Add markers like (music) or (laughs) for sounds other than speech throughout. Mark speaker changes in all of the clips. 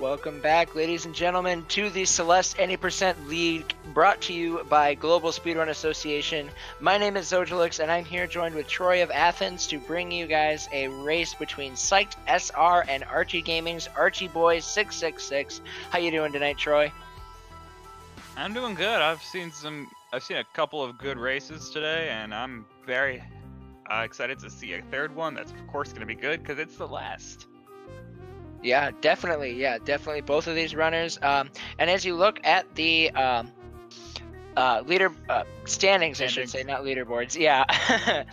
Speaker 1: Welcome back, ladies and gentlemen, to the Celeste Any Percent League brought to you by Global Speedrun Association. My name is Zojalyx, and I'm here joined with Troy of Athens to bring you guys a race between Psyched SR and Archie Gaming's Archie Boys 666. How you doing tonight, Troy?
Speaker 2: I'm doing good. I've seen some. I've seen a couple of good races today, and I'm very uh, excited to see a third one. That's of course going to be good because it's the last.
Speaker 1: Yeah, definitely. Yeah, definitely. Both of these runners. Um, and as you look at the um, uh, leader uh, standings, I should say, not leaderboards. Yeah. (laughs)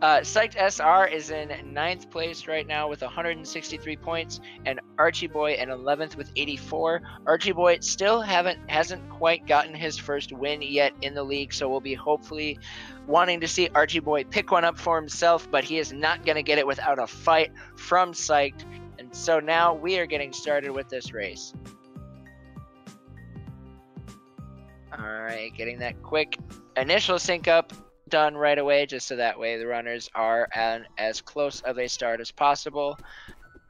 Speaker 1: uh, Psyched SR is in ninth place right now with 163 points, and Archie Boy in 11th with 84. Archie Boy still haven't hasn't quite gotten his first win yet in the league, so we'll be hopefully wanting to see Archie Boy pick one up for himself, but he is not going to get it without a fight from Psyched. And so now we are getting started with this race. All right, getting that quick initial sync up done right away, just so that way the runners are on as close of a start as possible.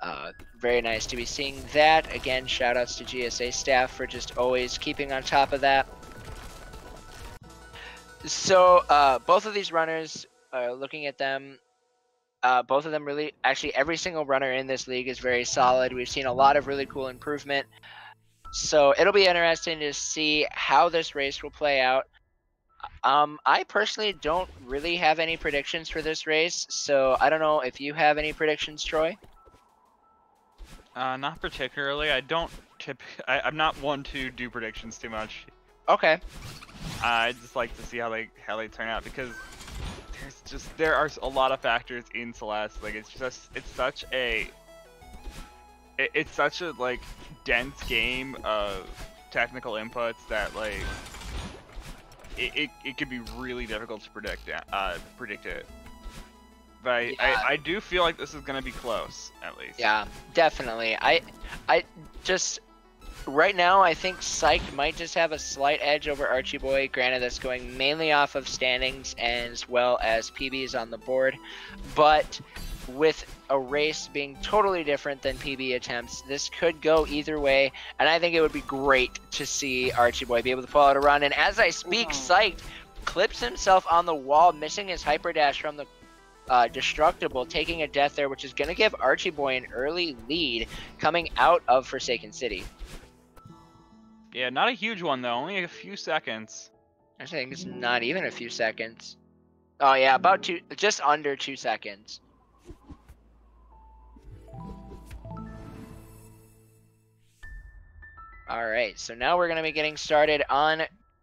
Speaker 1: Uh, very nice to be seeing that. Again, shout outs to GSA staff for just always keeping on top of that. So, uh, both of these runners, uh, looking at them, uh, both of them really, actually, every single runner in this league is very solid. We've seen a lot of really cool improvement. So it'll be interesting to see how this race will play out. Um, I personally don't really have any predictions for this race, so I don't know if you have any predictions, Troy.
Speaker 2: Uh, not particularly. I don't tip. I, I'm not one to do predictions too much.
Speaker 1: Okay.
Speaker 2: I just like to see how they how they turn out because there's just there are a lot of factors in Celeste. Like it's just it's such a it, it's such a like dense game of technical inputs that like it, it, it could be really difficult to predict uh predict it. But I,
Speaker 1: Yeah.
Speaker 2: I, I do feel like this is gonna be close at least.
Speaker 1: Yeah, definitely. I, I just right now I think Psych might just have a slight edge over Archie Boy. Granted, that's going mainly off of standings as well as PBs on the board, but with a race being totally different than PB attempts, this could go either way, and I think it would be great to see Archie Boy be able to pull out a run. And as I speak, Psych clips himself on the wall, missing his hyper dash from the uh, destructible, taking a death there, which is going to give Archie Boy an early lead coming out of Forsaken City.
Speaker 2: Yeah, not a huge one though, only a few seconds.
Speaker 1: I think it's not even a few seconds. Oh yeah, about two, just under two seconds. All right, so now we're gonna be getting started on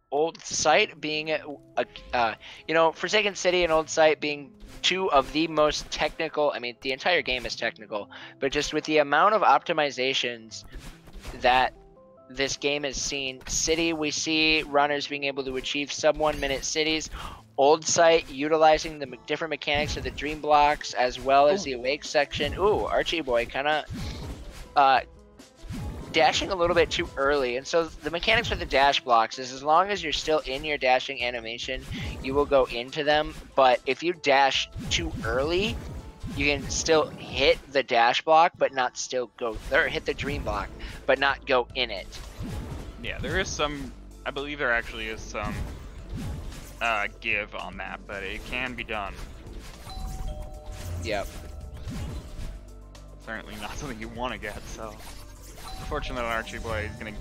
Speaker 1: Old Site being, a, a- uh, you know, Forsaken City and Old Site being two of the most technical. I mean, the entire game is technical, but just with the amount of optimizations that this game has seen, City we see runners being able to achieve sub one minute cities. Old Site utilizing the different mechanics of the Dream Blocks as well as the Awake section. Ooh, Archie Boy kind of uh, dashing a little bit too early. And so the mechanics for the dash blocks is as long as you're still in your dashing animation, you will go into them. But if you dash too early, you can still hit the dash block, but not still go or hit the dream block, but not go in it.
Speaker 2: Yeah, there is some. I believe there actually is some uh, give on that, but it can be done.
Speaker 1: Yep.
Speaker 2: Certainly not (laughs) something you want to get. So, unfortunately, Archie Boy is gonna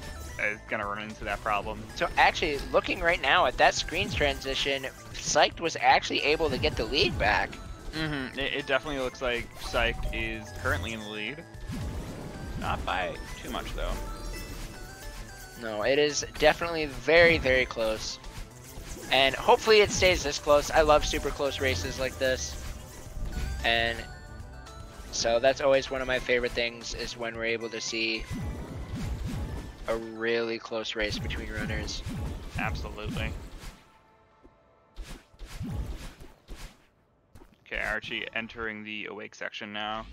Speaker 2: is gonna run into that problem.
Speaker 1: So actually, looking right now at that screen transition, Psyched was actually able to get the lead back.
Speaker 2: Mm-hmm. It, it definitely looks like Psych is currently in the lead. Not by too much though.
Speaker 1: No, it is definitely very, very close. And hopefully it stays this close. I love super close races like this. And so that's always one of my favorite things is when we're able to see a really close race between runners.
Speaker 2: Absolutely. Okay, Archie entering the awake section now.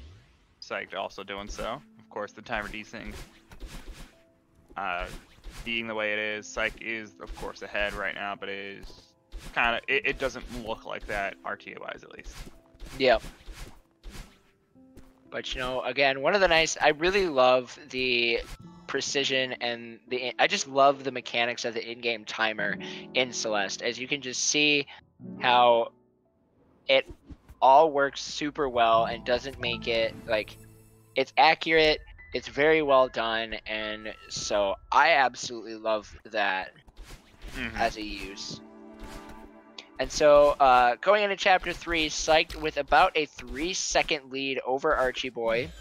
Speaker 2: Psyched also doing so. Of course, the timer desync. Uh, being the way it is, Psych is of course ahead right now, but it is kind of it, it doesn't look like that RTA wise at least.
Speaker 1: Yep. But you know, again, one of the nice I really love the precision and the I just love the mechanics of the in-game timer in Celeste as you can just see how it all works super well and doesn't make it like it's accurate it's very well done and so I absolutely love that
Speaker 2: Mhm.
Speaker 1: as a use. And so, uh, going into chapter three, psyched with about a three second lead over Archie Boy.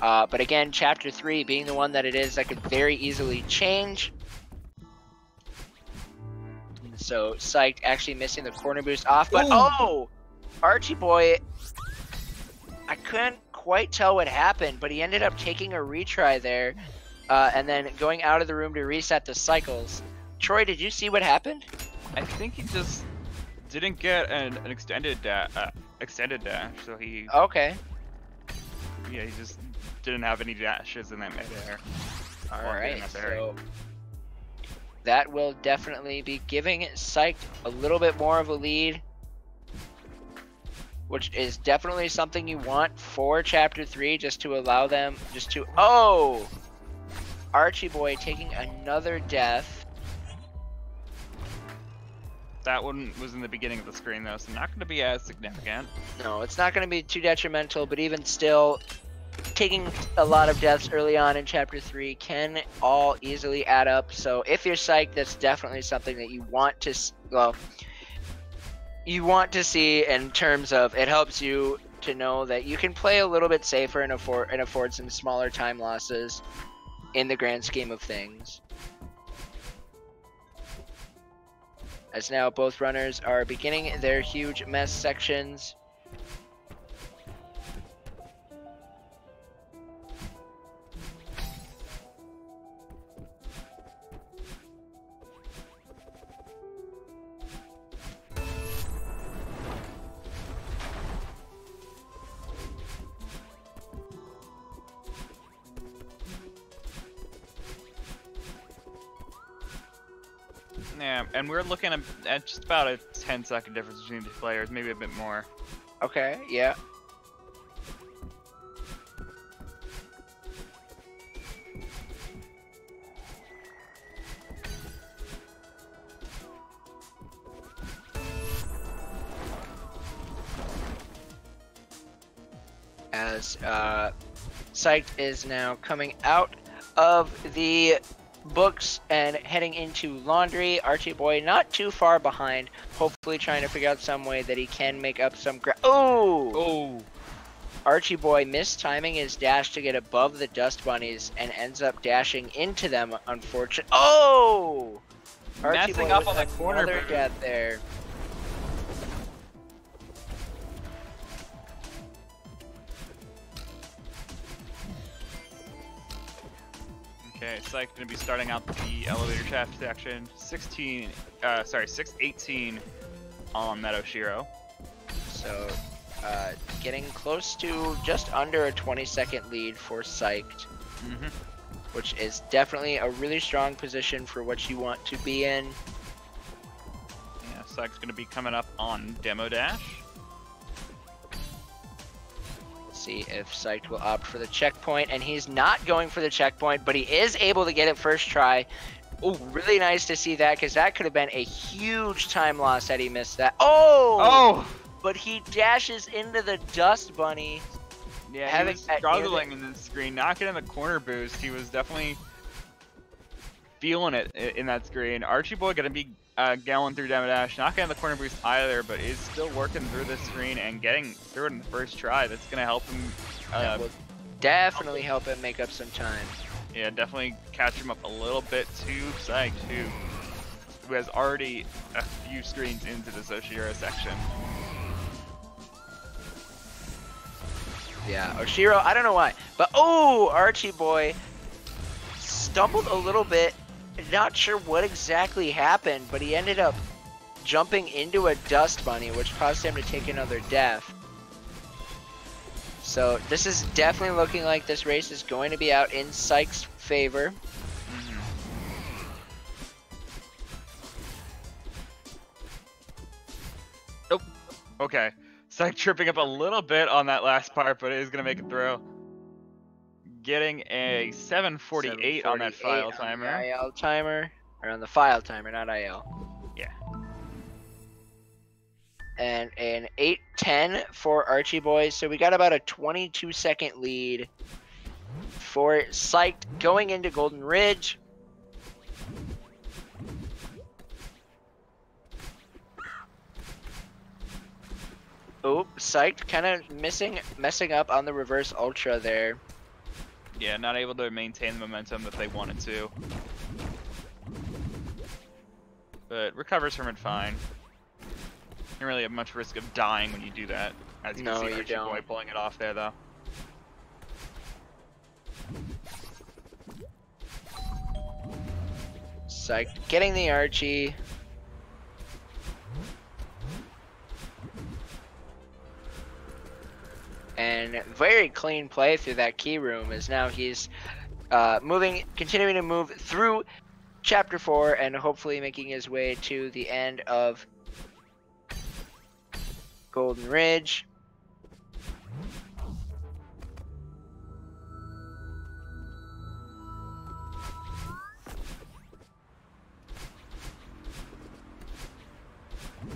Speaker 1: Uh, but again, chapter three being the one that it is, that could very easily change. So, psyched actually missing the corner boost off, but
Speaker 3: Ooh.
Speaker 1: oh, Archie Boy. I couldn't quite tell what happened, but he ended up taking a retry there, uh, and then going out of the room to reset the cycles. Troy, did you see what happened?
Speaker 2: I think he just didn't get an, an extended da- uh, extended dash, so he
Speaker 1: Okay.
Speaker 2: yeah he just didn't have any dashes in that midair.
Speaker 1: All
Speaker 2: Well,
Speaker 1: right.
Speaker 2: getting up there.
Speaker 1: So that will definitely be giving Psyched a little bit more of a lead, which is definitely something you want for Chapter Three, just to allow them just to. Oh, Archie Boy taking another death.
Speaker 2: That one was in the beginning of the screen though, so not going to be as significant.
Speaker 1: No, it's not going to be too detrimental, but even still, taking a lot of deaths early on in Chapter 3 can all easily add up. So if you're psyched, that's definitely something that you want to, well, you want to see in terms of it helps you to know that you can play a little bit safer and afford, and afford some smaller time losses in the grand scheme of things. As now both runners are beginning their huge mess sections.
Speaker 2: Yeah, and we're looking at, just about a 10 second difference between the players, maybe a bit more.
Speaker 1: Okay, yeah. As uh, Psyched is now coming out of the books and heading into laundry. Archie Boy not too far behind, hopefully trying to figure out some way that he can make up some ground. Oh!
Speaker 2: Oh!
Speaker 1: Archie Boy mistiming his dash to get above the Dust Bunnies and ends up dashing into them, unfortunately. Oh! Archie
Speaker 2: Messing
Speaker 1: Boy
Speaker 2: up on the corner
Speaker 1: another death there.
Speaker 2: Okay, Psych gonna be starting out the elevator shaft section. 16, uh, sorry, 618 on Meadow Shiro.
Speaker 1: So, uh, getting close to just under a 20 second lead for Psyched,
Speaker 2: Mm-hmm.
Speaker 1: which is definitely a really strong position for what you want to be in.
Speaker 2: Yeah, Psych's gonna be coming up on Demo Dash.
Speaker 1: See if Psyched will opt for the checkpoint, and he's not going for the checkpoint, but he is able to get it first try. Oh, really nice to see that, because that could have been a huge time loss had he missed that. Oh!
Speaker 2: Oh!
Speaker 1: But he dashes into the Dust Bunny.
Speaker 2: Yeah,
Speaker 1: Having
Speaker 2: he was struggling in the screen, not getting the corner boost. He was definitely feeling it in that screen. Archie Boy gonna be uh, going through Demo Dash, not getting the corner boost either, but is still working through the screen and getting through it in the first try. That's gonna help him. Uh,
Speaker 1: will definitely help him make up some time.
Speaker 2: yeah, definitely catch him up a little bit too. Psych too, who has already a few screens into the Oshiro section.
Speaker 1: Yeah, Oshiro, I don't know why, but oh, Archie boy stumbled a little bit. Not sure what exactly happened, but he ended up jumping into a dust bunny, which caused him to take another death. So this is definitely looking like this race is going to be out in Psych's favor.
Speaker 2: Nope. Okay. Psych tripping up a little bit on that last part, but it is gonna make it through. Getting a hmm. 748 on that file
Speaker 1: on
Speaker 2: timer.
Speaker 1: IL timer, or on the file timer, not IL.
Speaker 2: Yeah.
Speaker 1: And an 810 for Archie Boys. So we got about a 22 second lead for Psyched going into Golden Ridge. Oh, Psyched kind of missing, messing up on the reverse ultra there.
Speaker 2: Yeah, not able to maintain the momentum that they wanted to. But recovers from it fine. You don't really have much risk of dying when you do that. As you
Speaker 1: No,
Speaker 2: can see Archie Boy pulling it off there though.
Speaker 1: Psyched getting the Archie. And very clean play through that key room as now he's uh, moving, continuing to move through chapter four and hopefully making his way to the end of Golden Ridge.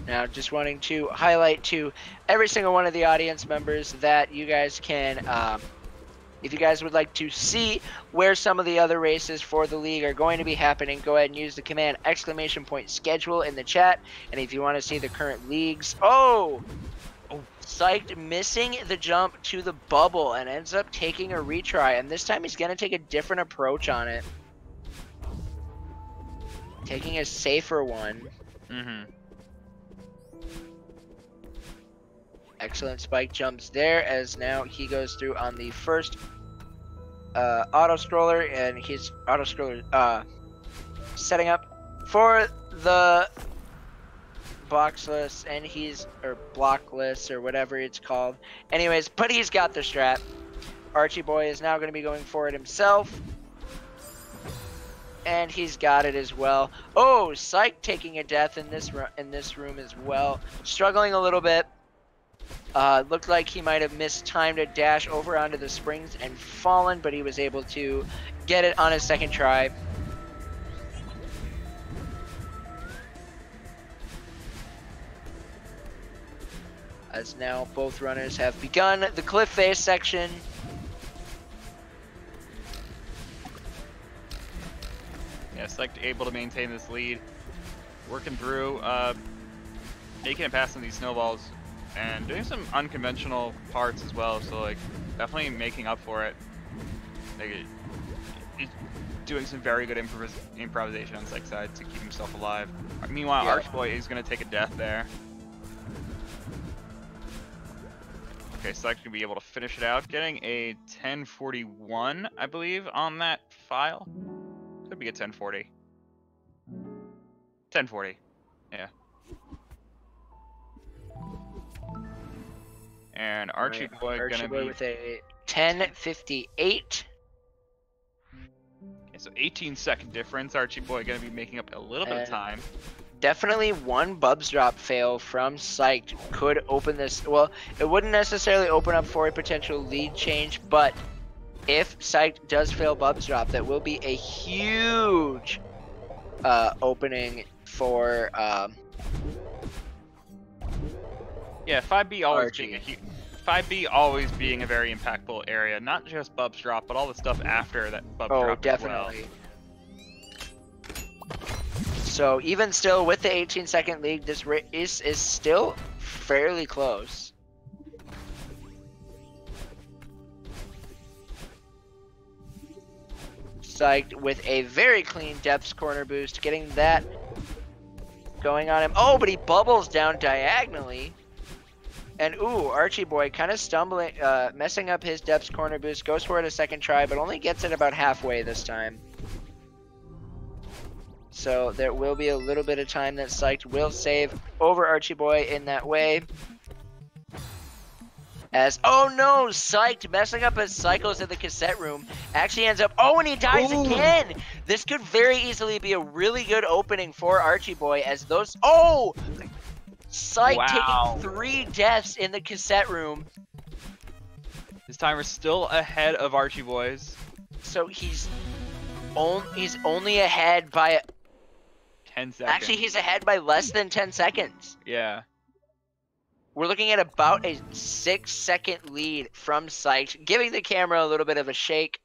Speaker 1: Now, just wanting to highlight to every single one of the audience members that you guys can, um, if you guys would like to see where some of the other races for the league are going to be happening, go ahead and use the command exclamation point schedule in the chat. And if you want to see the current leagues, oh, oh, psyched, missing the jump to the bubble and ends up taking a retry. And this time he's going to take a different approach on it, taking a safer one.
Speaker 2: Mm-hmm.
Speaker 1: Excellent spike jumps there as now he goes through on the first uh, auto scroller and his auto scroller uh, setting up for the boxless and he's or blockless or whatever it's called. Anyways, but he's got the strap. Archie boy is now going to be going for it himself. And he's got it as well. Oh, Psych taking a death in this in this room as well. Struggling a little bit. Uh, looked like he might have missed time to dash over onto the springs and fallen, but he was able to get it on his second try. As now both runners have begun the cliff face section.
Speaker 2: Yeah, Select able to maintain this lead. Working through, uh, making it past some of these snowballs and doing some unconventional parts as well. So like, definitely making up for it. Like, doing some very good improvis improvisation on Psych's side to keep himself alive. Meanwhile,
Speaker 1: Yeah.
Speaker 2: Archboy is gonna take a death there. Okay, Psych gonna be able to finish it out, getting a 1041, I believe, on that file. Could be a 1040. 1040. Yeah. And Archie
Speaker 1: Right,
Speaker 2: Boy
Speaker 1: Archie
Speaker 2: gonna
Speaker 1: Boy
Speaker 2: be
Speaker 1: with a 1058.
Speaker 2: okay, so 18 second difference. Archie Boy gonna be making up a little bit of time.
Speaker 1: Definitely one Bubs drop fail from Psyched could open this. Well, it wouldn't necessarily open up for a potential lead change, but if Psyched does fail Bubs drop, that will be a huge uh, opening for. Um,
Speaker 2: Yeah, 5B always being a huge. 5B always being a very impactful area, not just Bub's drop, but all the stuff after that Bub's
Speaker 1: oh,
Speaker 2: drop
Speaker 1: definitely. So even still, with the 18 second lead, this race is is still fairly close. Psyched with a very clean depths corner boost, getting that going on him. Oh, but he bubbles down diagonally. And ooh, Archie boy kind of stumbling, uh, messing up his depths corner boost. Goes for it a second try, but only gets it about halfway this time. So there will be a little bit of time that Psyched will save over Archie Boy in that way. As oh no, Psyched messing up his cycles in the cassette room actually ends up oh and he dies
Speaker 2: Ooh.
Speaker 1: again. This could very easily be a really good opening for Archie Boy as those oh Psyched
Speaker 2: Wow.
Speaker 1: taking three deaths in the cassette room.
Speaker 2: His timer's still ahead of Archie Boys.
Speaker 1: So he's on, he's only ahead by
Speaker 2: 10 seconds.
Speaker 1: actually he's ahead by less than 10 seconds.
Speaker 2: Yeah.
Speaker 1: We're looking at about a six second lead from Psych's, giving the camera a little bit of a shake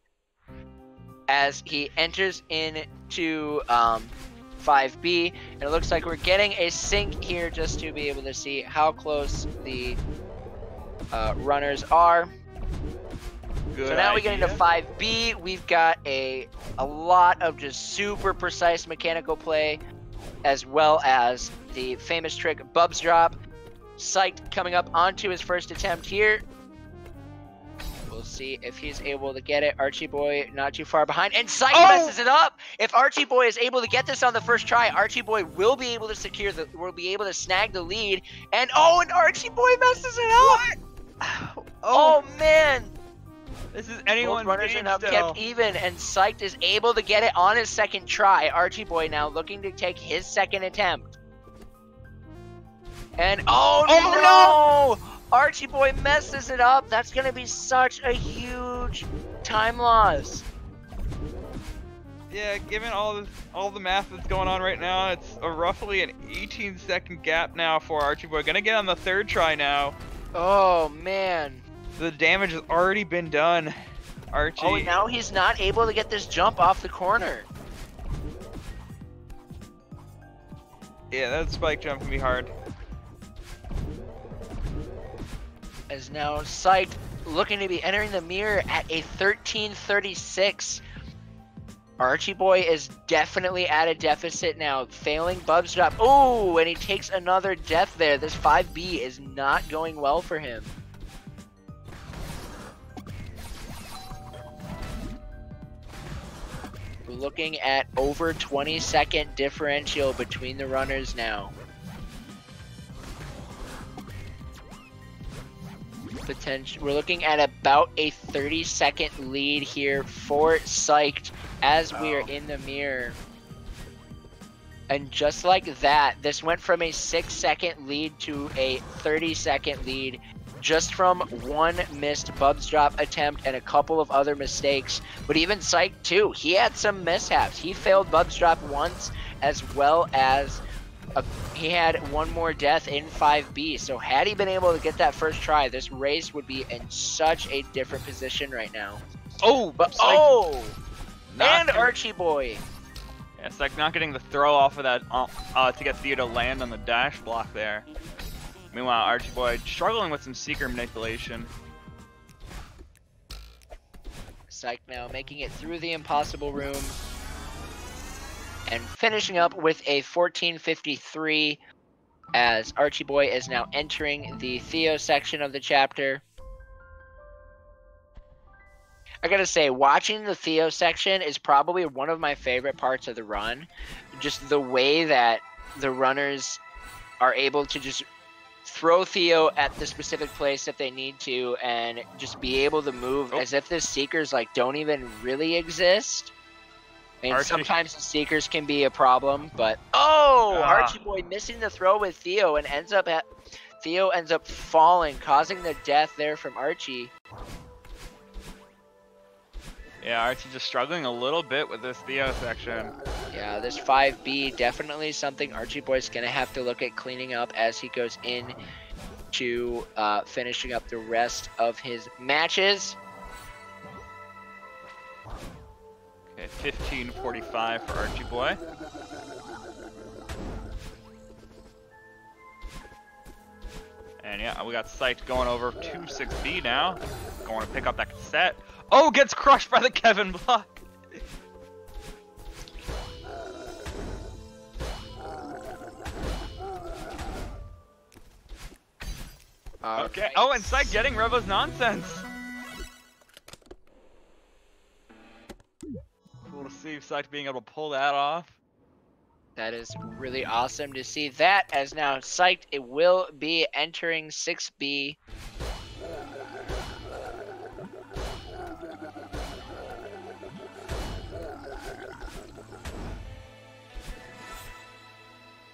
Speaker 1: as he enters into um, 5B. And it looks like we're getting a sync here just to be able to see how close the uh, runners are.
Speaker 2: Good
Speaker 1: so now we get into
Speaker 2: idea.
Speaker 1: 5B. We've got a a lot of just super precise mechanical play, as well as the famous trick Bubs Drop. Psyched coming up onto his first attempt here. We'll see if he's able to get it. Archie Boy not too far behind, and Psych
Speaker 2: Oh!
Speaker 1: messes it up. If Archie Boy is able to get this on the first try, Archie Boy will be able to secure the, will be able to snag the lead. And oh, and Archie Boy messes it up. (sighs) Oh. oh, man.
Speaker 2: This is
Speaker 1: Both
Speaker 2: anyone's
Speaker 1: runners are
Speaker 2: game
Speaker 1: now kept even, and Psyched is able to get it on his second try. Archie Boy now looking to take his second attempt. And oh,
Speaker 2: Oh,
Speaker 1: no! Archie Boy messes it up. That's gonna be such a huge time loss.
Speaker 2: Yeah, given all the all the math that's going on right now, it's a roughly an 18 second gap now for Archie Boy. Gonna get on the third try now.
Speaker 1: Oh man.
Speaker 2: The damage has already been done. Archie.
Speaker 1: Oh, now he's not able to get this jump off the corner.
Speaker 2: Yeah, that spike jump can be hard.
Speaker 1: As now Psyched looking to be entering the mirror at a 1336. Archie Boy is definitely at a deficit now, failing Bub's drop. Oh, and he takes another death there. This 5B is not going well for him. We're looking at over 20 second differential between the runners now. Potential. We're looking at about a 30 second lead here for Psyched as we are in the mirror. And just like that, this went from a 6 second lead to a 30 second lead just from one missed Bubs drop attempt and a couple of other mistakes. But even Psyched too, he had some mishaps. He failed Bubs drop once as well as a, he had one more death in 5B. So had he been able to get that first try, this race would be in such a different position right now.
Speaker 2: Oh,
Speaker 1: But
Speaker 2: Psych
Speaker 1: oh,
Speaker 2: not
Speaker 1: and
Speaker 2: getting-
Speaker 1: Archie boy.
Speaker 2: Yeah, it's like not getting the throw off of that uh, uh, to get Theo to land on the dash block there. Meanwhile, Archie Boy struggling with some seeker manipulation.
Speaker 1: Psych now making it through the impossible room. And finishing up with a 1453 as Archie Boy is now entering the Theo section of the chapter. I gotta say, watching the Theo section is probably one of my favorite parts of the run. Just the way that the runners are able to just throw Theo at the specific place that they need to and just be able to move
Speaker 2: Oh.
Speaker 1: as if the seekers like don't even really exist. I mean,
Speaker 2: Archie-
Speaker 1: sometimes the seekers can be a problem, but oh,
Speaker 2: Ah.
Speaker 1: Archie boy missing the throw with Theo and ends up at Theo ends up falling, causing the death there from Archie.
Speaker 2: Yeah, Archie just struggling a little bit with this Theo section.
Speaker 1: Yeah, this 5B definitely something Archie Boy's gonna have to look at cleaning up as he goes in to uh, finishing up the rest of his matches.
Speaker 2: Okay, 1545 for Archie Boy. And yeah, we got Psyched going over to 6B now. Going to pick up that cassette. Oh, gets crushed by the Kevin block. Uh, okay. Oh, and Psych getting Revo's nonsense. To see being able to pull that off.
Speaker 1: That is really awesome to see that as now psyched it will be entering 6B.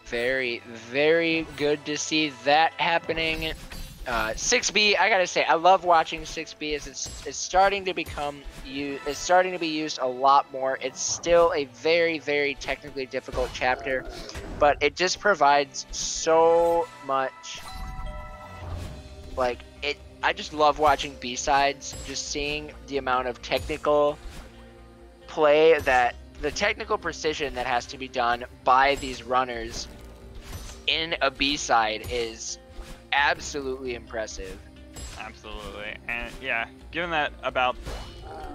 Speaker 1: Very, very good to see that happening uh, 6B, I gotta say, I love watching 6B as it's, it's starting to become you it's starting to be used a lot more. It's still a very, very technically difficult chapter, but it just provides so much like it I just love watching B-sides, just seeing the amount of technical play that the technical precision that has to be done by these runners in a B-side is absolutely impressive.
Speaker 2: Absolutely, and yeah, given that about,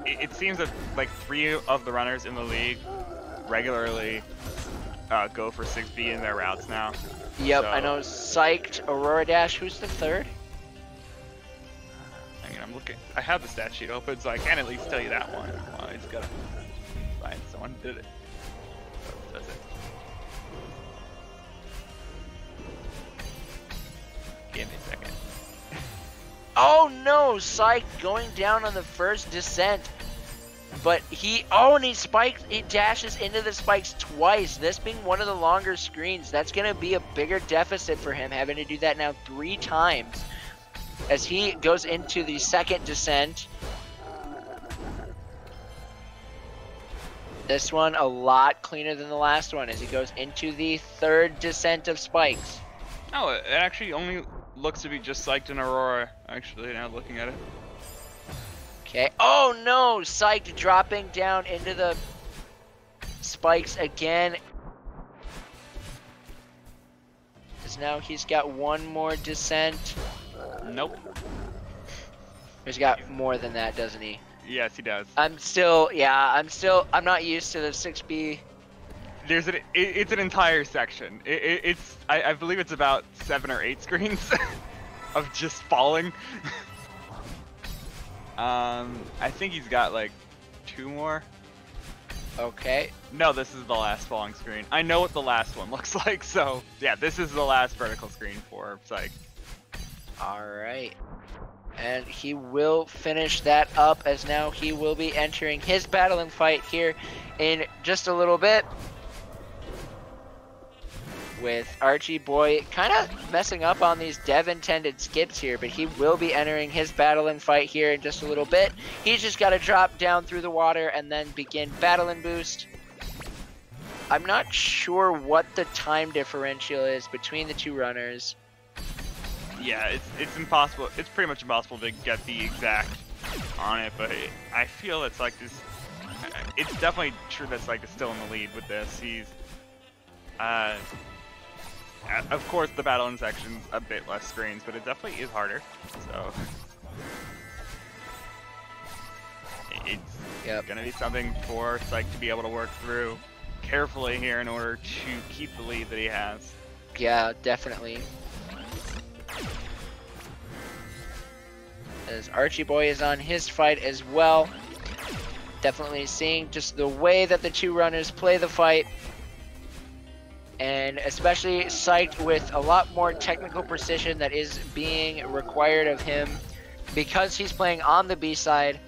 Speaker 2: it, it seems that like three of the runners in the league regularly uh, go for 6B in their routes now.
Speaker 1: Yep,
Speaker 2: So-
Speaker 1: I know Psyched, Aurora Dash, who's the third?
Speaker 2: I mean, I'm looking. I have the stat sheet open, so I can at least tell you that one. Well, I just gotta find someone did it. That's it. Give me a second.
Speaker 1: Oh no, Psych going down on the first descent. But he, oh, and he spikes, he dashes into the spikes twice. This being one of the longer screens, that's going to be a bigger deficit for him, having to do that now three times. As he goes into the second descent. This one a lot cleaner than the last one as he goes into the third descent of spikes.
Speaker 2: Oh, it it actually only looks to be just psyched in Aurora. Actually, now looking at it.
Speaker 1: Okay. Oh no! Psyched dropping down into the spikes again. Because now he's got one more descent.
Speaker 2: Nope.
Speaker 1: He's got more than that, doesn't he?
Speaker 2: Yes, he does.
Speaker 1: I'm still, yeah, I'm still, I'm not used to the 6B.
Speaker 2: There's an. It, it's an entire section. It, it, it's. I, I believe it's about seven or eight screens (laughs) of just falling. (laughs) um, I think he's got like two more.
Speaker 1: Okay.
Speaker 2: No, this is the last falling screen. I know what the last one (laughs) looks like, so yeah, this is the last vertical screen for Psych.
Speaker 1: Alright. And he will finish that up as now he will be entering his Badeline fight here in just a little bit. With Archie Boy kind of messing up on these dev intended skips here, but he will be entering his Badeline fight here in just a little bit. He's just got to drop down through the water and then begin Badeline boost. I'm not sure what the time differential is between the two runners.
Speaker 2: Yeah, it's it's impossible. It's pretty much impossible to get the exact on it, but I feel it's like this. It's definitely true that Psych is still in the lead with this. He's, uh, Uh, of course the Badeline section's a bit less screens, but it definitely is harder. So it's
Speaker 1: Yep.
Speaker 2: gonna be something for Psych to be able to work through carefully here in order to keep the lead that he has.
Speaker 1: Yeah, definitely. As Archie Boy is on his fight as well. Definitely seeing just the way that the two runners play the fight. And especially psyched with a lot more technical precision that is being required of him because he's playing on the B side.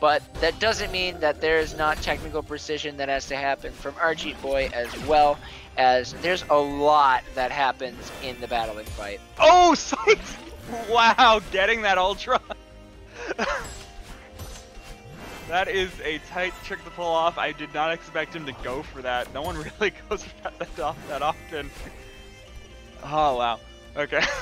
Speaker 1: But that doesn't mean that there is not technical precision that has to happen from Archie Boy as well, as there's a lot that happens in the Badeline fight.
Speaker 2: Oh, (laughs) Sykes! Wow, getting that ultra. (laughs) that is a tight trick to pull off. I did not expect him to go for that. No one (laughs) really goes for that, that, off, that often. Oh, wow. Okay. (laughs)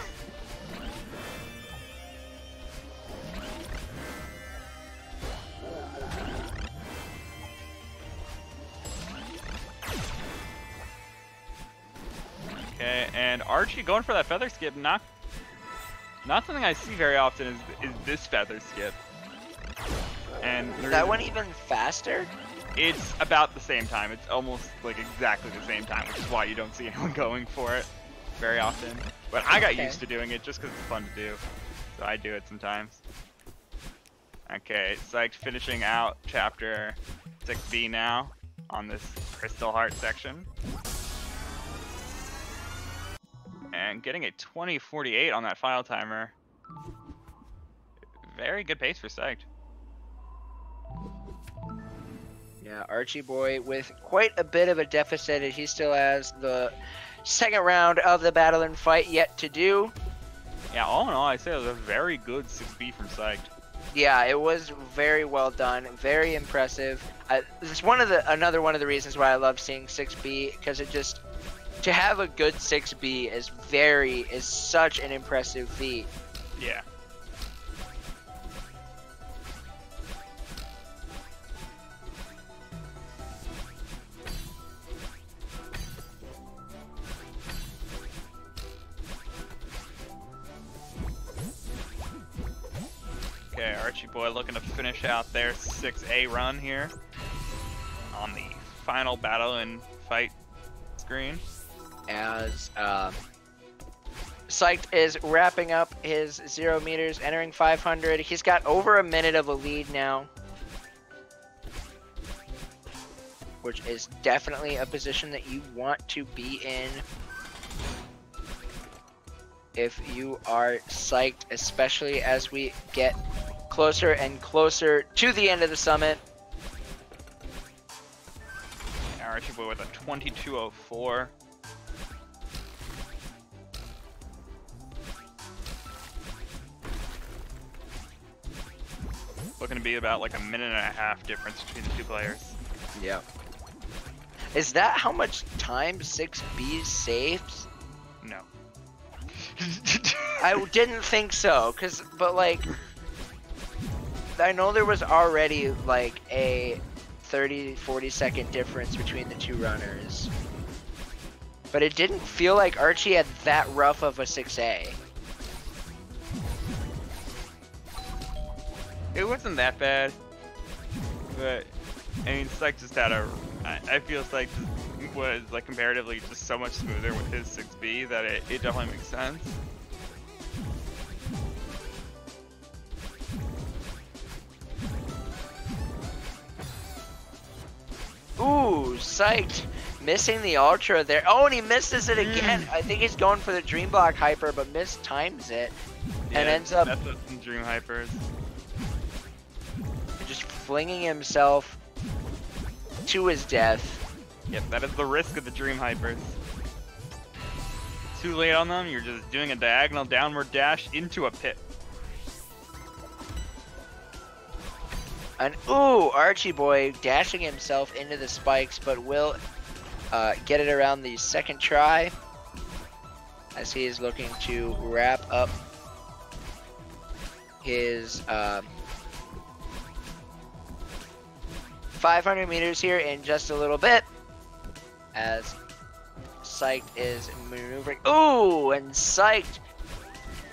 Speaker 2: Okay, and Archie going for that feather skip, not not something I see very often is is this feather skip. And
Speaker 1: Is that one even faster?
Speaker 2: it's about the same time. It's almost like exactly the same time, which is why you don't see (laughs) anyone going for it very often. But I got
Speaker 1: Okay.
Speaker 2: used to doing it just because it's fun to do, so I do it sometimes. Okay, Psyched finishing out chapter 6B now on this Crystal Heart section. And getting a 2048 on that file timer. Very good pace for Psyched.
Speaker 1: Yeah, Archie Boy with quite a bit of a deficit he still has the second round of the Badeline fight yet to do.
Speaker 2: Yeah, all in all, I say it was a very good 6B from Psyched.
Speaker 1: Yeah, it was very well done, very impressive. I, it's one of the another one of the reasons why I love seeing 6B because it just to have a good 6B is very is such an impressive feat.
Speaker 2: Yeah. Okay, Archie Boy looking to finish out their 6A run here on the final Badeline fight screen.
Speaker 1: As uh, Psyched is wrapping up his zero meters, entering 500. He's got over a minute of a lead now. Which is definitely a position that you want to be in. If you are psyched, especially as we get closer and closer to the end of the summit.
Speaker 2: Archie Boy with a 2204. Looking to be about like a minute and a half difference between the two players.
Speaker 1: Yeah. Is that how much time 6B saves?
Speaker 2: No. (laughs) (laughs)
Speaker 1: I didn't think so, cause but like I know there was already like a 30 40 second difference between the two runners. But it didn't feel like Archie had that rough of a 6A.
Speaker 2: It wasn't that bad, but I mean, Psych just had a. I, I feel Psych was like comparatively just so much smoother with his 6B that it, it definitely makes sense.
Speaker 1: Psyched. Missing the ultra there. Oh, and he misses it again.
Speaker 2: Mm.
Speaker 1: I think he's going for the dream block hyper, but mistimes it. And ends up-
Speaker 2: That's what some Dream Hypers.
Speaker 1: Just flinging himself to his death.
Speaker 2: Yep, that is the risk of the Dream Hypers. Too late on them, you're just doing a diagonal downward dash into a pit.
Speaker 1: And ooh, Archie boy dashing himself into the spikes, but will uh, get it around the second try. As he is looking to wrap up his um, 500 meters here in just a little bit. As Psyched is maneuvering. Ooh, and Psyched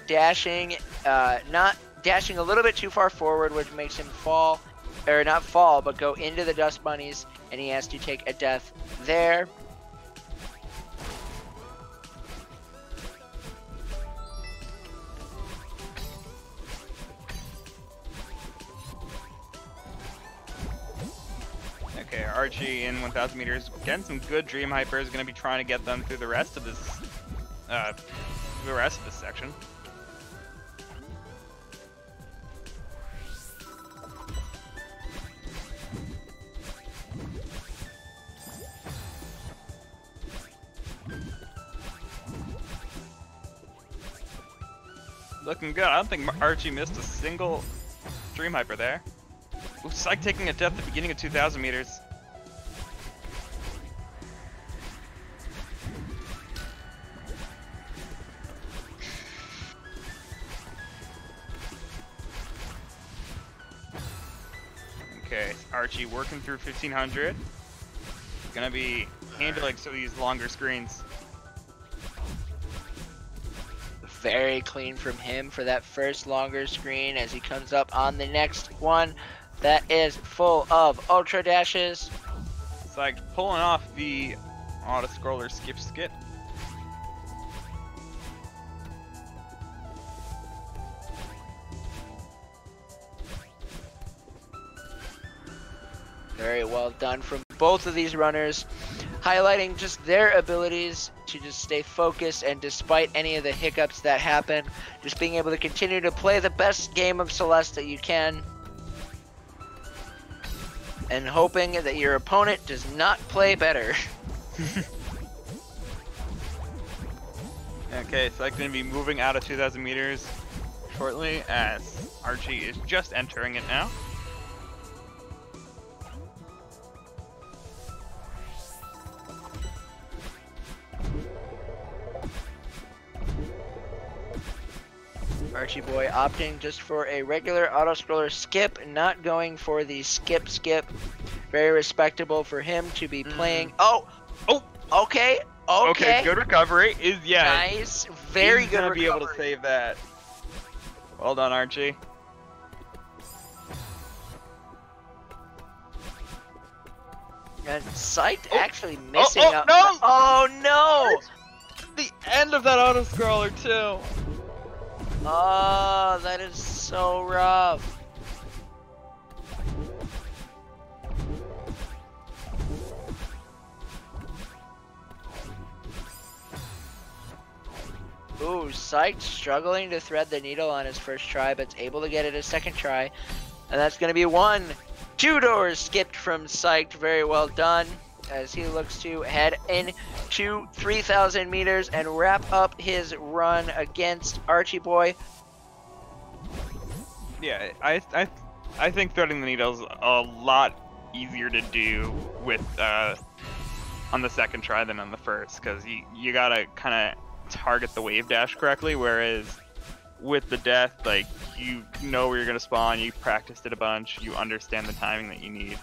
Speaker 1: dashing, uh, not dashing a little bit too far forward, which makes him fall, or not fall, but go into the dust bunnies, and he has to take a death there.
Speaker 2: Okay, Archie in 1,000 meters, getting some good Dream Hypers, gonna be trying to get them through the rest of this, uh, the rest of this section. Looking good. I don't think Archie missed a single Dream Hyper there. Ooh, like taking a death at the beginning of 2,000 meters. Okay, Archie working through 1500. Gonna be handling some of these longer screens.
Speaker 1: Very clean from him for that first longer screen as he comes up on the next one that is full of ultra dashes.
Speaker 2: It's like pulling off the auto scroller skip skip.
Speaker 1: Very well done from both of these runners, highlighting just their abilities to just stay focused and despite any of the hiccups that happen, just being able to continue to play the best game of Celeste that you can. And hoping that your opponent does not play better. (laughs)
Speaker 2: Okay, so I'm going to be moving out of 2,000 meters shortly as Archie is just entering it now.
Speaker 1: Archie Boy opting just for a regular auto scroller skip, not going for the skip skip. Very respectable for him to be mm-hmm. playing. Oh, oh, okay, okay.
Speaker 2: Okay, good recovery. Is yeah.
Speaker 1: Nice, very
Speaker 2: he's
Speaker 1: good
Speaker 2: gonna
Speaker 1: recovery.
Speaker 2: be able to save that. Well done, Archie.
Speaker 1: And Psyched
Speaker 2: Oh,
Speaker 1: actually oh, missing
Speaker 2: oh,
Speaker 1: out.
Speaker 2: no!
Speaker 1: Oh no!
Speaker 2: The end of that auto scroller too.
Speaker 1: Oh, that is so rough. Ooh, Psyched struggling to thread the needle on his first try, but able to get it a second try. And that's going to be one. Two doors skipped from Psyched. Very well done. As he looks to head into 3,000 meters and wrap up his run against Archie Boy.
Speaker 2: Yeah, I I I think threading the needle is a lot easier to do with uh on the second try than on the first because you you gotta kind of target the wave dash correctly, whereas with the death, like you know where you're gonna spawn, you practiced it a bunch, you understand the timing that you need.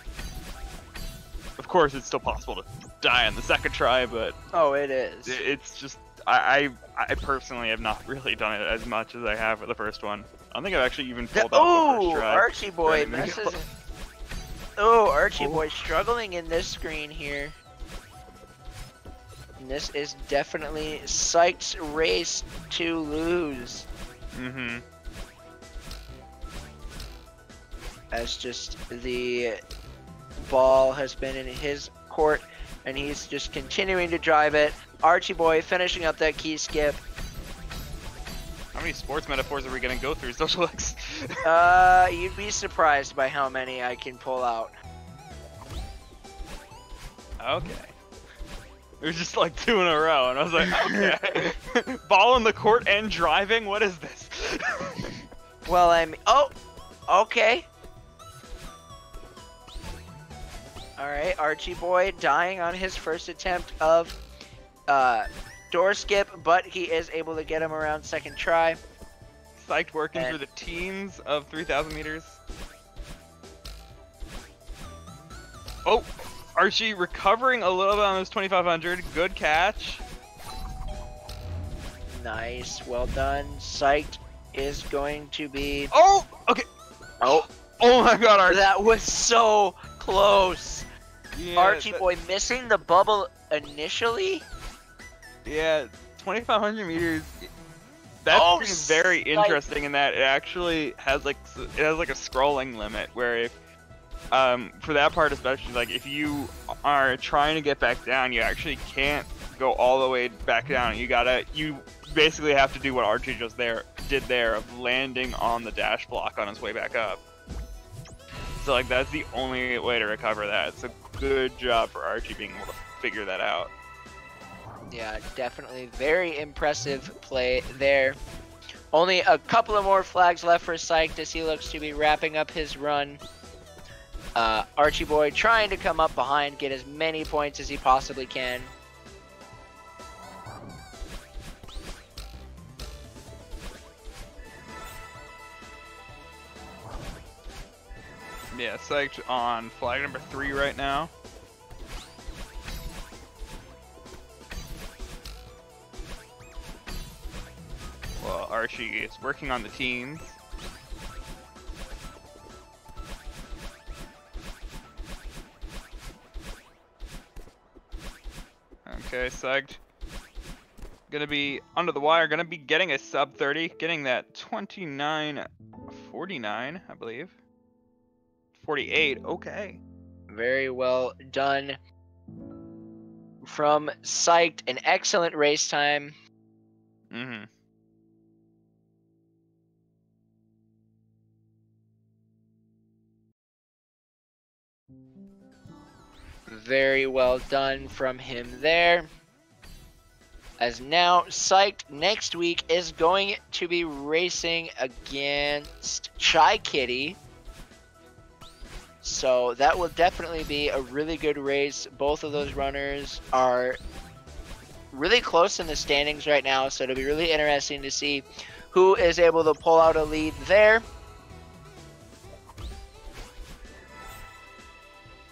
Speaker 2: Of course, it's still possible to die on the second try, but
Speaker 1: Oh, it is.
Speaker 2: it's just I I, I personally have not really done it as much as I have with the first one. I don't think I've actually even pulled the
Speaker 1: Oh,
Speaker 2: first try.
Speaker 1: Archie Boy
Speaker 2: the
Speaker 1: messes. (laughs) Oh, Archie
Speaker 2: Oh.
Speaker 1: Boy struggling in this screen here. And this is definitely Psych's race to lose.
Speaker 2: Mm-hmm.
Speaker 1: As just the ball has been in his court, and he's just continuing to drive it. Archie Boy finishing up that key skip.
Speaker 2: How many sports metaphors are we gonna go through, (laughs) Zojalyx?
Speaker 1: Uh, you'd be surprised by how many I can pull out.
Speaker 2: okay. It was just like two in a row, and I was like, (laughs) okay. (laughs) Ball in the court and driving? What is this?
Speaker 1: Well, I'm. Oh, okay. All right, Archie Boy dying on his first attempt of uh, door skip, but he is able to get him around second try.
Speaker 2: Psyched working
Speaker 1: And-
Speaker 2: through the teens of 3,000 meters. Oh, Archie recovering a little bit on his 2,500. Good catch.
Speaker 1: Nice, well done. Psyched is going to be.
Speaker 2: Oh, okay.
Speaker 1: Oh,
Speaker 2: Oh my God, Archie.
Speaker 1: that was so close.
Speaker 2: Yeah,
Speaker 1: Archie Boy missing the bubble initially.
Speaker 2: Yeah, 2,500 meters. That's
Speaker 1: Oh,
Speaker 2: very interesting in that it actually has like it has like a scrolling limit where if um for that part especially like if you are trying to get back down you actually can't go all the way back down you gotta you basically have to do what Archie just there did there of landing on the dash block on his way back up so like that's the only way to recover that a good job for Archie being able to figure that out
Speaker 1: Yeah, definitely very impressive play there. Only a couple of more flags left for Psyched as he looks to be wrapping up his run. Uh, Archie Boy trying to come up behind, get as many points as he possibly can.
Speaker 2: Yeah, psyched on flag number three right now. Well, Archie is working on the teams. Okay, psyched. Gonna be under the wire, gonna be getting a sub 30, getting that 29.49, I believe. 48, okay.
Speaker 1: Very well done from Psyched. An excellent race time.
Speaker 2: Mm-hmm.
Speaker 1: Very well done from him there. As now, Psyched next week is going to be racing against Chai Kitty. So that will definitely be a really good race. Both of those runners are really close in the standings right now, so it'll be really interesting to see who is able to pull out a lead there.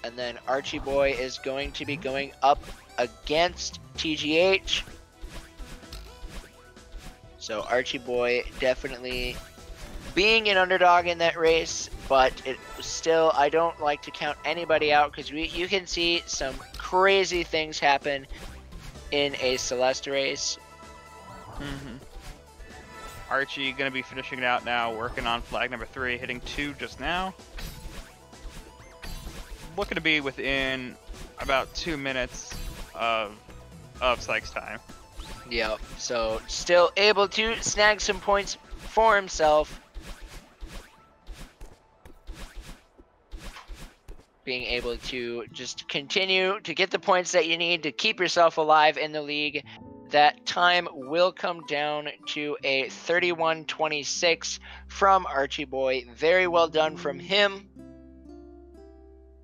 Speaker 1: And then Archie Boy is going to be going up against TGH. So Archie Boy definitely being an underdog in that race, but it still I don't like to count anybody out because we you can see some crazy things happen in a Celeste race.
Speaker 2: Mm-hmm. Archie gonna be finishing it out now, working on flag number three, hitting two just now looking to be within about two minutes of of Psych's time.
Speaker 1: Yep. So still able to snag some points for himself. Being able to just continue to get the points that you need to keep yourself alive in the league. That time will come down to a 31-26 from Archie Boy. Very well done from him.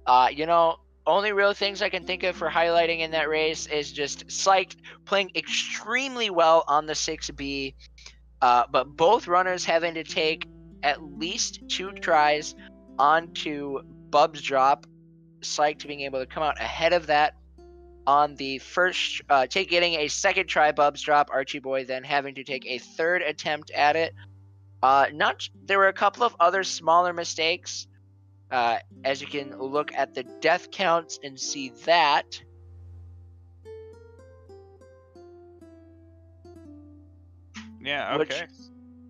Speaker 1: Uh, you know, only real things I can think of for highlighting in that race is just Psyched playing extremely well on the 6B, uh, but both runners having to take at least two tries onto Bub's drop. Psyched to being able to come out ahead of that on the first, uh, take getting a second try Bub's drop. Archie Boy then having to take a third attempt at it. Uh, not there were a couple of other smaller mistakes uh, as you can look at the death counts and see that.
Speaker 2: Yeah, okay. Which,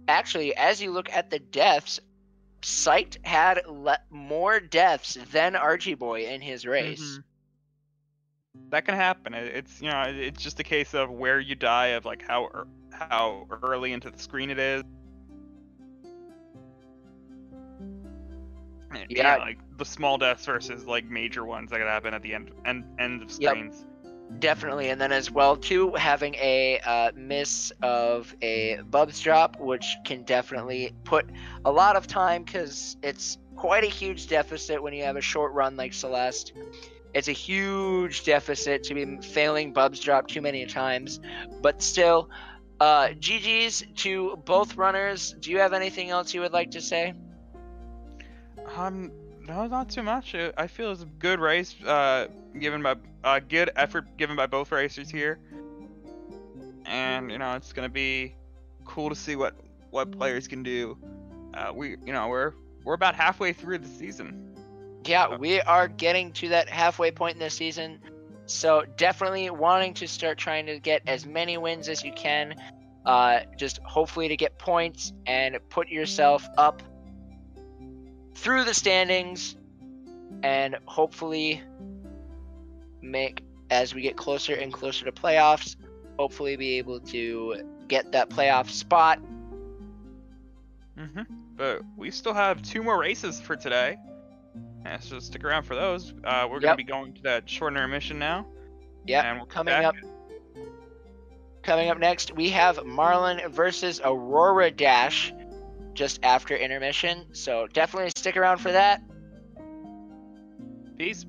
Speaker 1: actually, as you look at the deaths, Psyched had le- more deaths than Archie Boy in his race.
Speaker 2: Mm-hmm. That can happen. It's you know, it's just a case of where you die, of like how how early into the screen it is. yeah, like the small deaths versus like major ones that could happen at the end end end of screens.
Speaker 1: Yep. Definitely, and then as well too having a uh, miss of a Bubs drop, which can definitely put a lot of time because it's quite a huge deficit when you have a short run like Celeste. It's a huge deficit to be failing Bubs drop too many times, but still, uh, GG's to both runners. Do you have anything else you would like to say?
Speaker 2: Um, no, not too much. I feel it's a good race, uh, given by uh, good effort given by both racers here, and you know it's gonna be cool to see what what players can do. Uh, we, you know, we're we're about halfway through the season.
Speaker 1: Yeah, we are getting to that halfway point in the season. So definitely wanting to start trying to get as many wins as you can. Uh, just hopefully to get points and put yourself up through the standings and hopefully make as we get closer and closer to playoffs hopefully be able to get that playoff spot.
Speaker 2: Mm-hmm. but we still have two more races for today. Yeah, so stick around for those. Uh, we're yep. going to be going to that short intermission now.
Speaker 1: Yeah and we'll coming up. Coming up next we have Marlin versus aurora dash just after intermission. So definitely stick around for that.
Speaker 2: Peace.